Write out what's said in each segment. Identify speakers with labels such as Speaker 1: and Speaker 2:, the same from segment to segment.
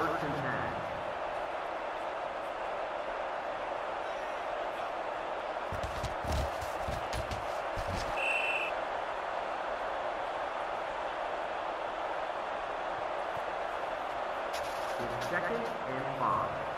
Speaker 1: first and Second and five.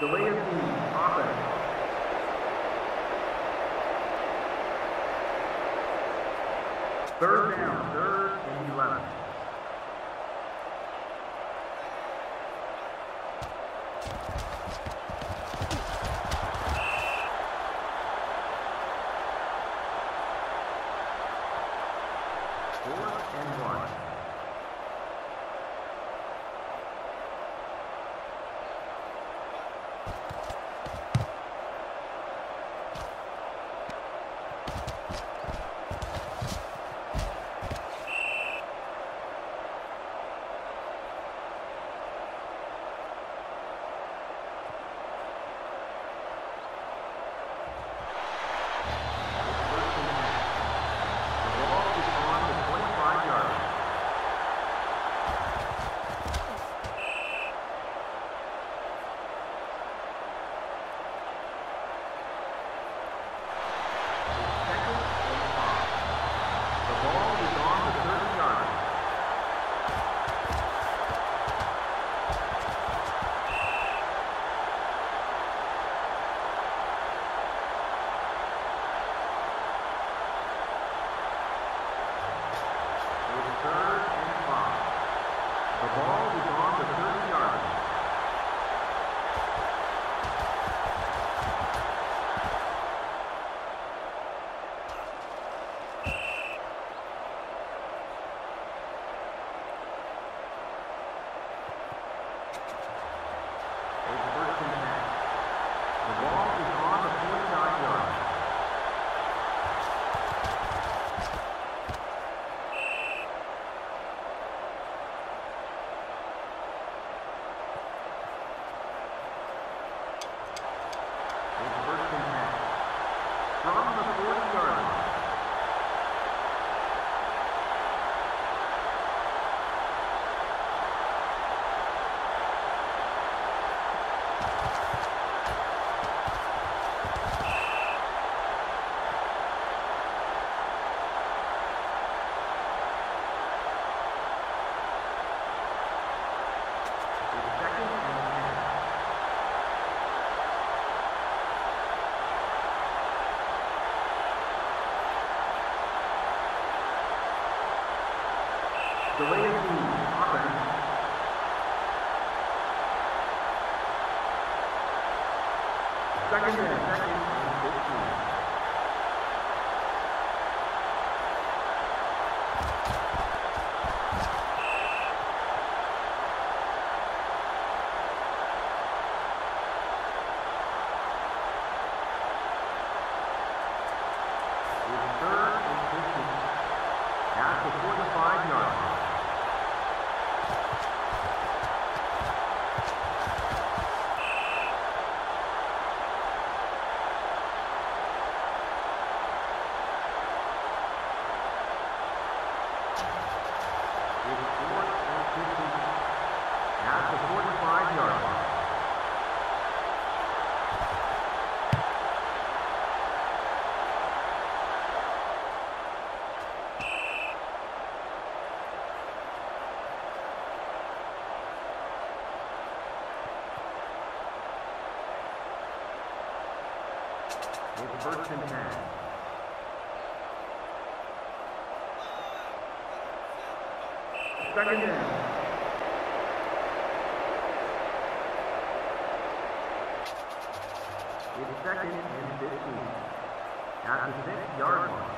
Speaker 1: The way Second, second. Birkenhead. Second down. It's second and 15 at the six-yard line.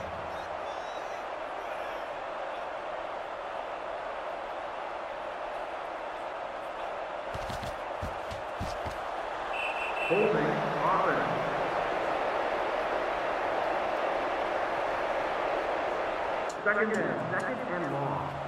Speaker 1: Holding offense. Second and second and long.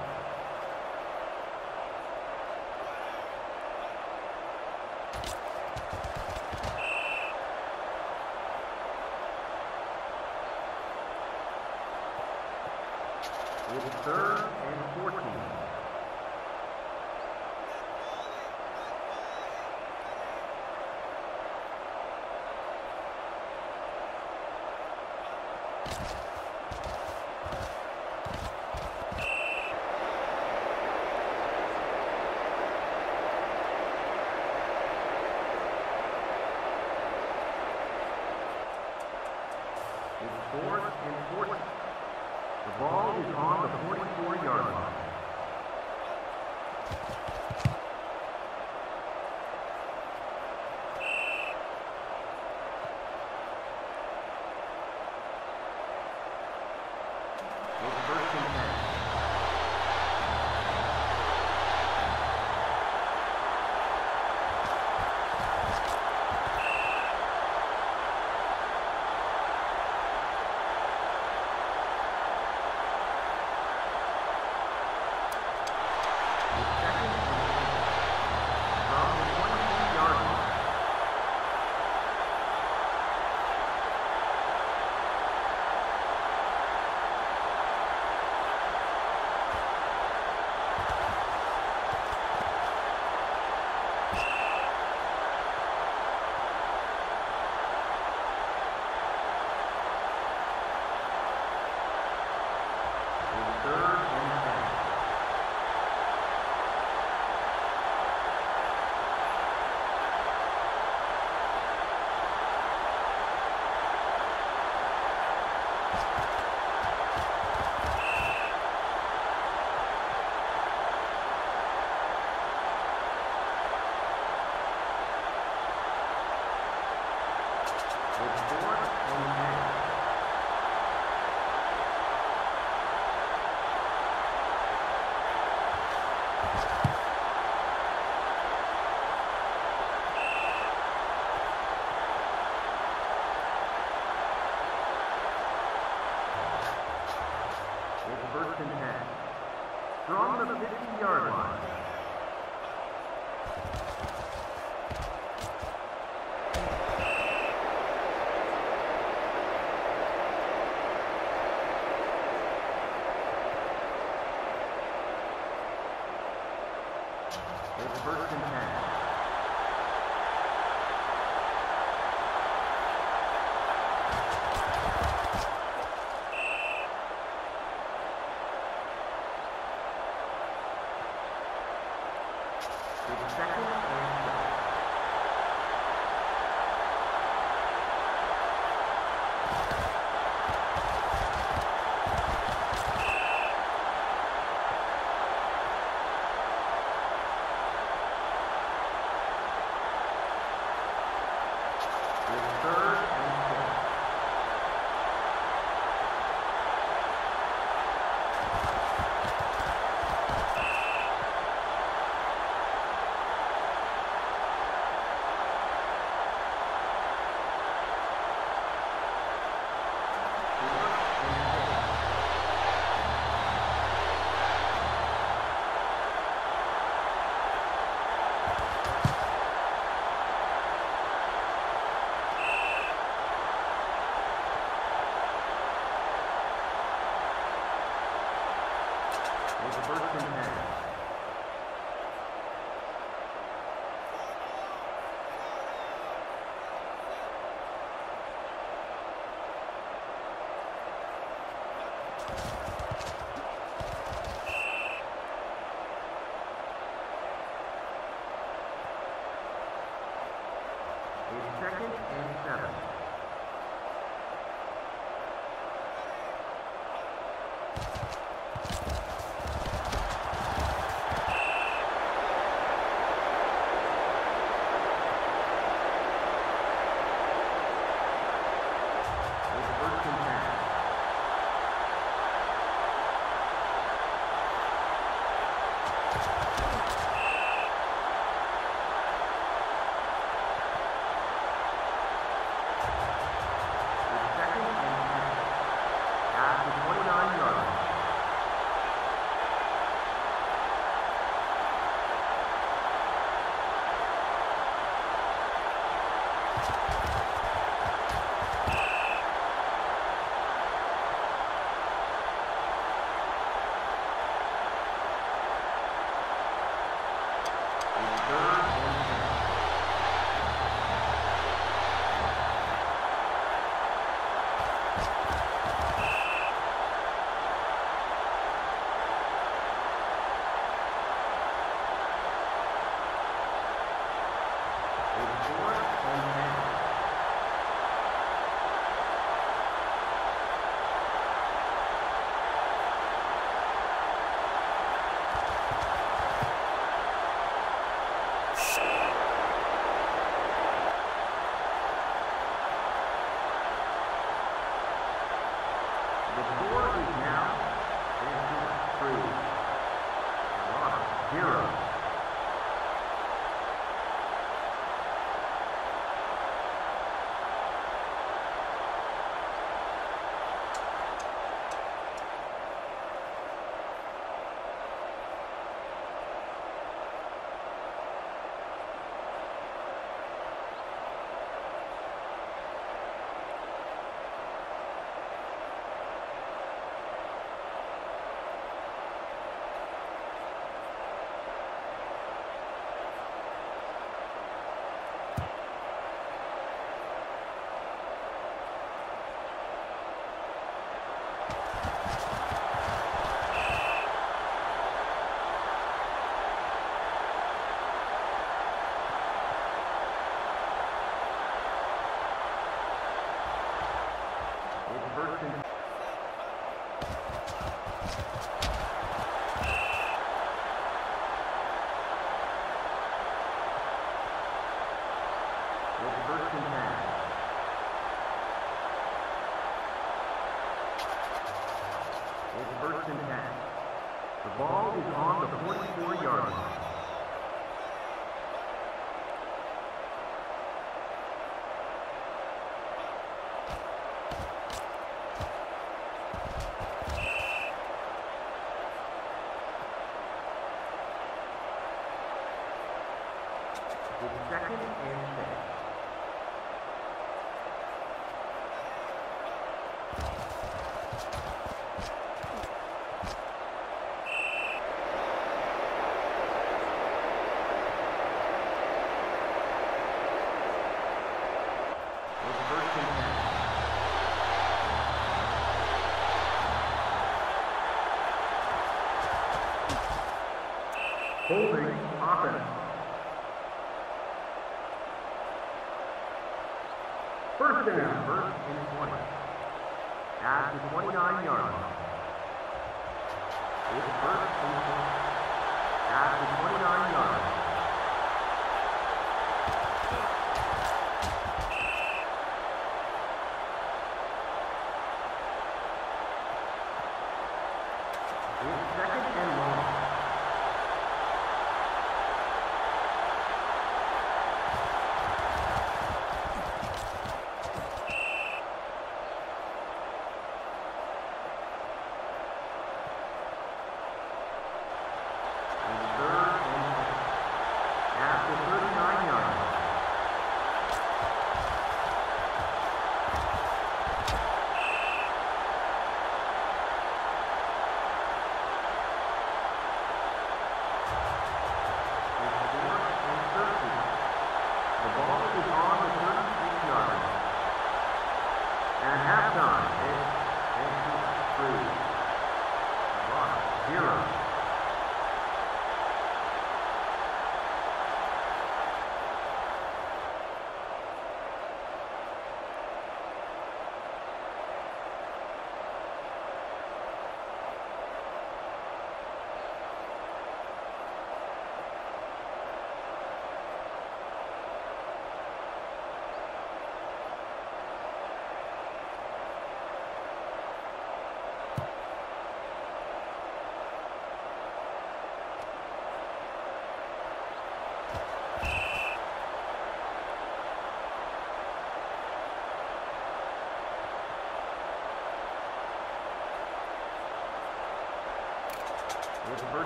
Speaker 1: is fourth and 40. The ball is on the 44-yard line.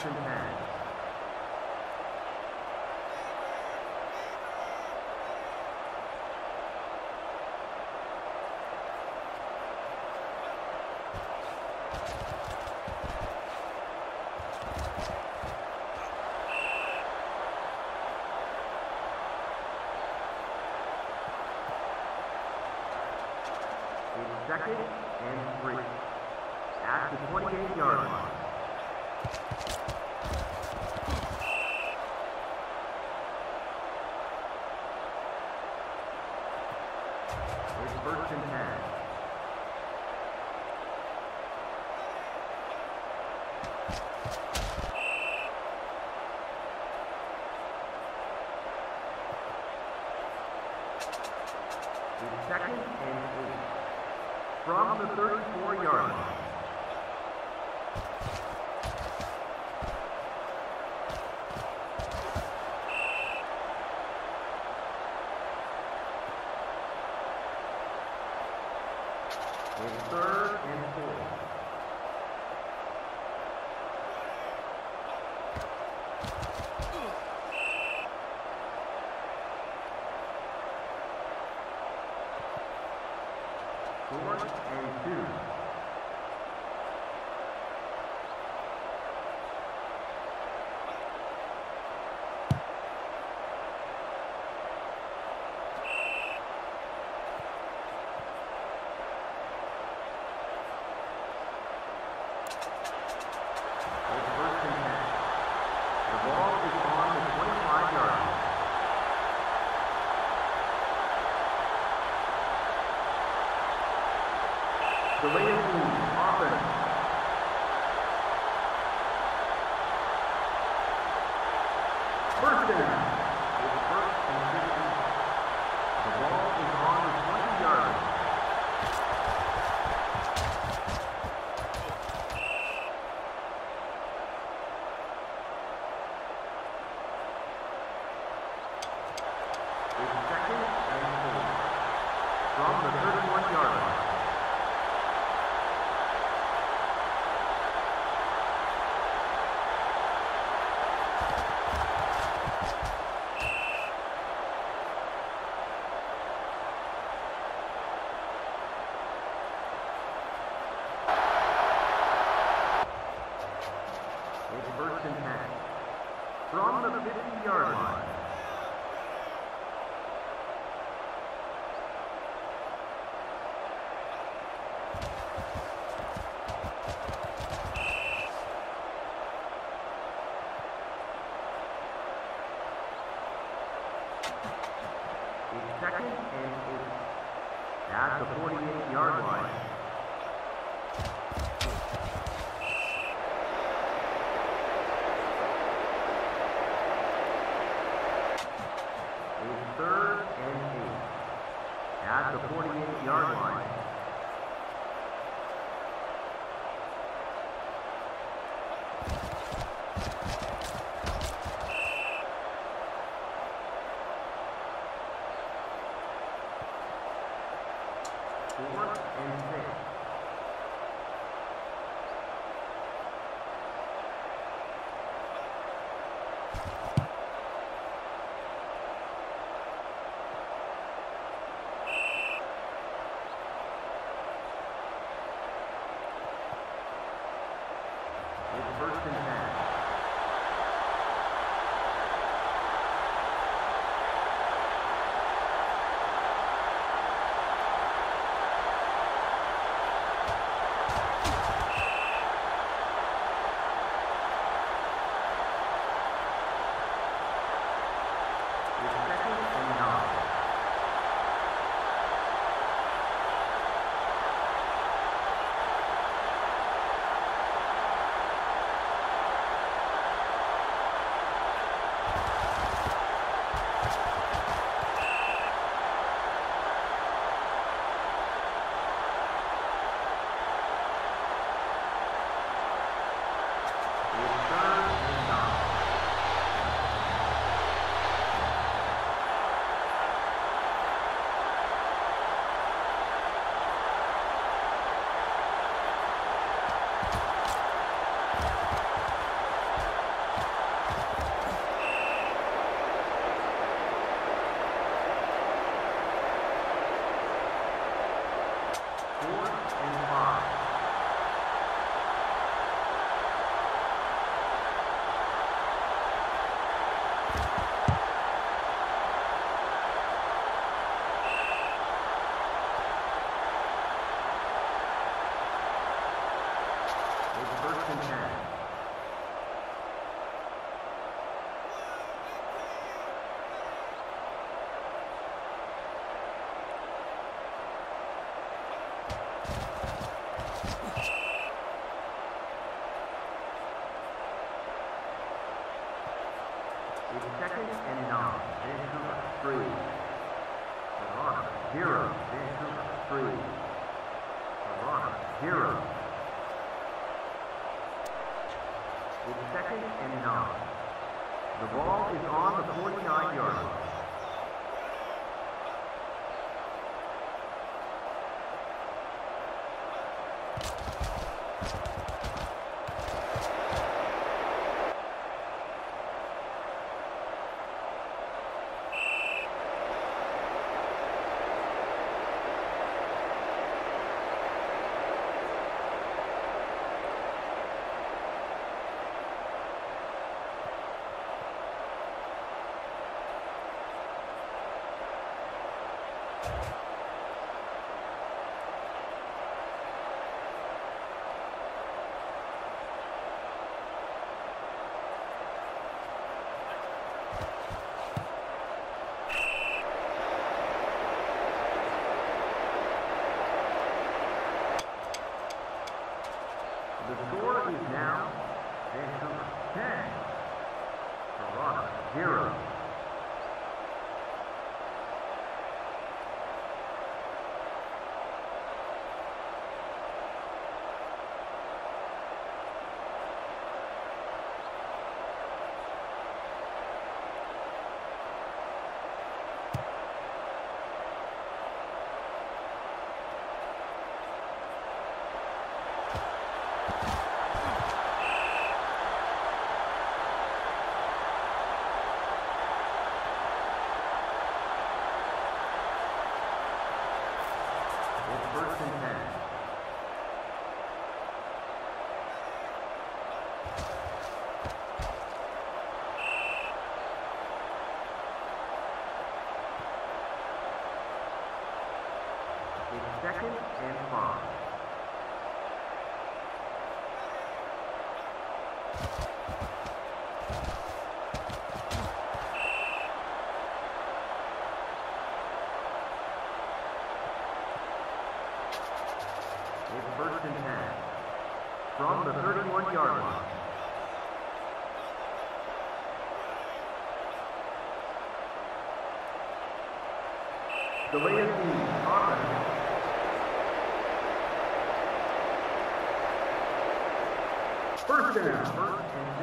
Speaker 1: to her. second and three. At the 28 yard line. second and eight. From the 34-yard line. First down. It's second and eight at the 48-yard line. Delay of the offense. First down. First.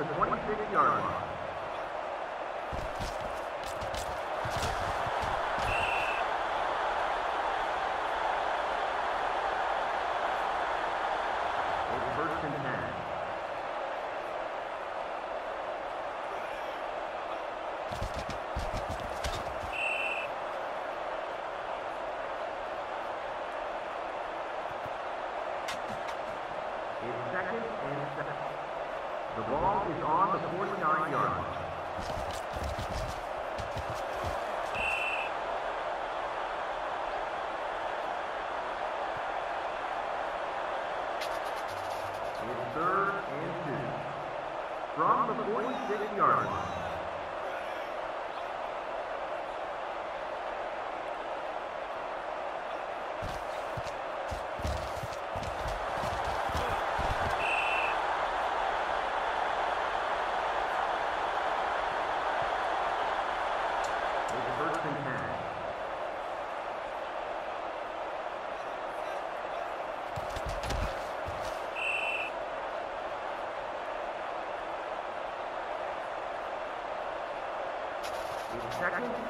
Speaker 1: the 26-yard line. second.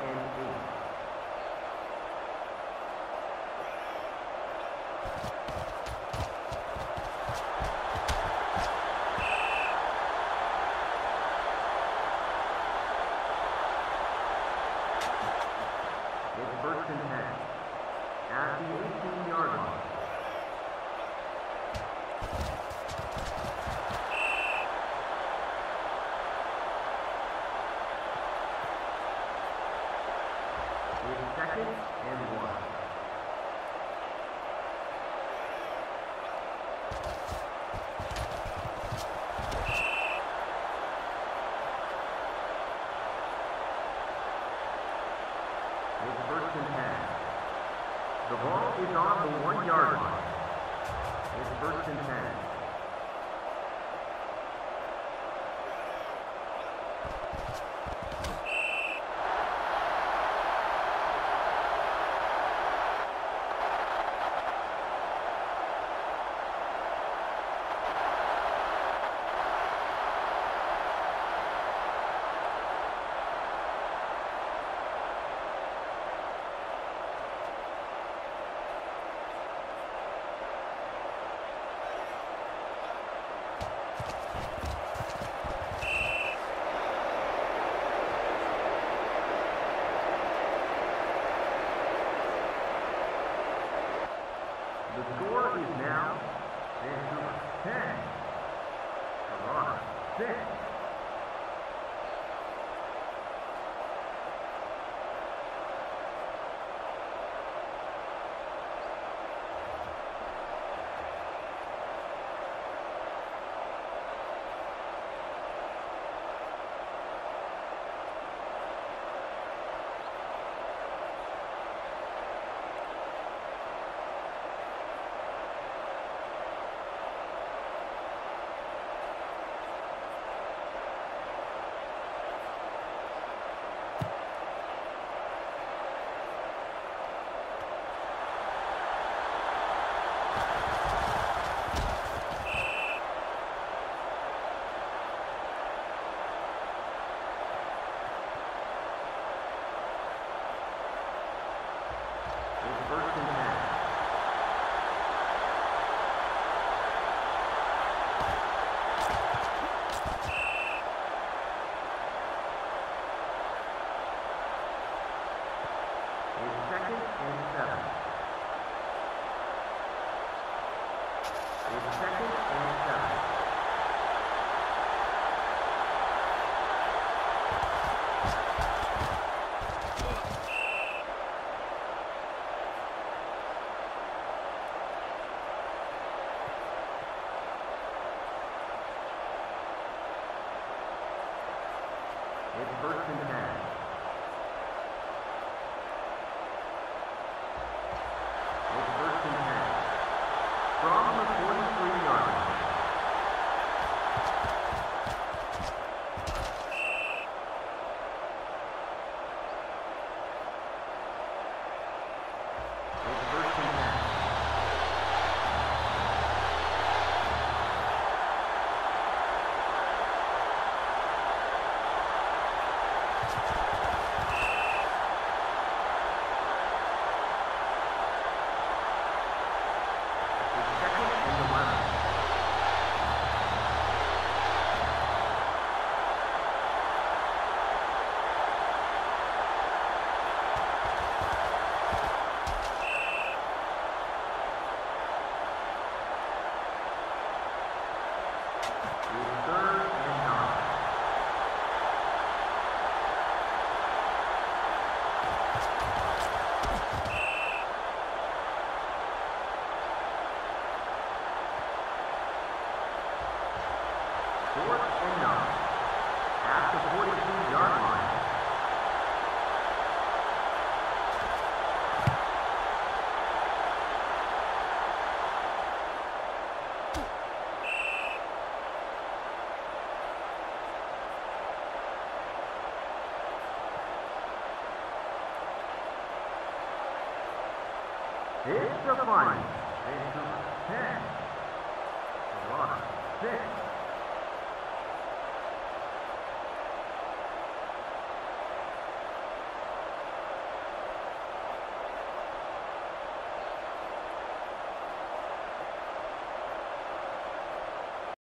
Speaker 1: first and